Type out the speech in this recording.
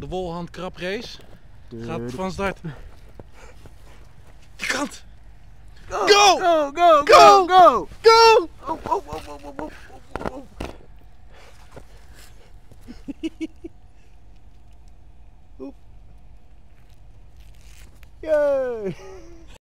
De Wolhand Krab Race gaat van start. Die kant! Go! Go! Go! Go! Go! Go! Go! Oh, oh, oh, oh, oh, oh, oh, oh. Yay!